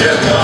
Yeah.